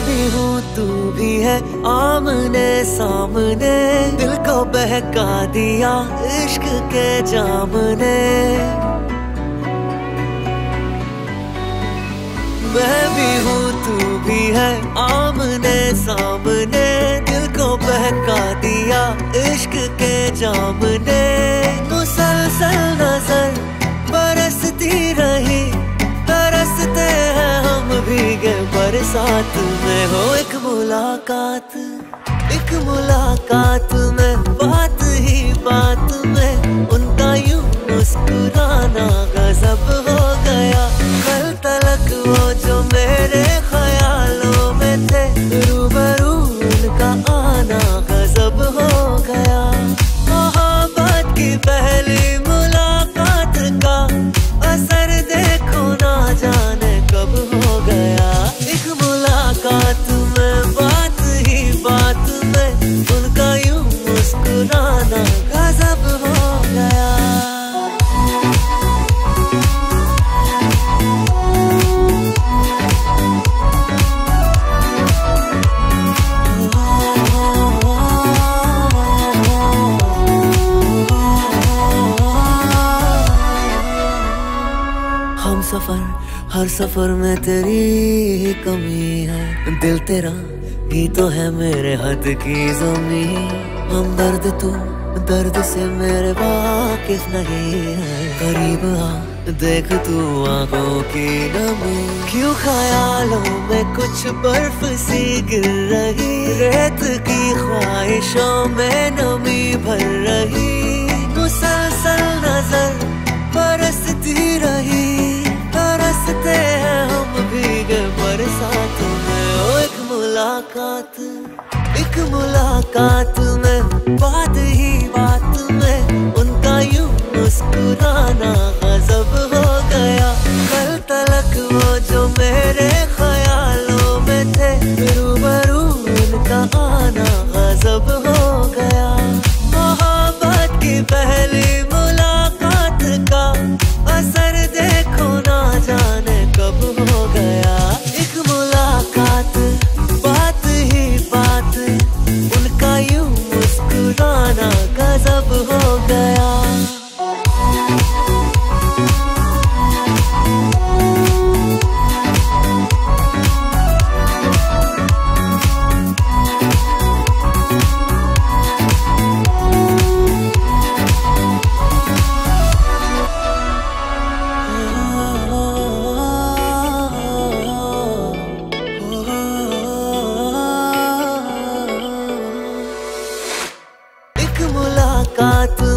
भी हूँ, तू भी है आमने सामने। दिल को बहका दिया इश्क के जाम ने मैं भी हूँ, तू भी है आमने सामने। दिल को बहका दिया इश्क के जाम ने मुसलसल नज़र बरसती रही, तरसते हैं हम भीगे बरसात। में मुलाकात एक मुलाकात में बात ही बात में। no. हम सफ़र, हर सफ़र में तेरी ही कमी है। दिल तेरा ही तो है मेरे हद की जमी। हम दर्द तू, दर्द से मेरे वाकिफ नहीं है। करीब आ, देख तू आँखों की नमी। क्यों ख्यालों में कुछ बर्फ़ सी गिर रही? रेत की ख्वाहिशों में नमी भर रही। मुसलसल नज़र मुलाकात एक मुलाकात में बात ही बात जाना एक मुलाकात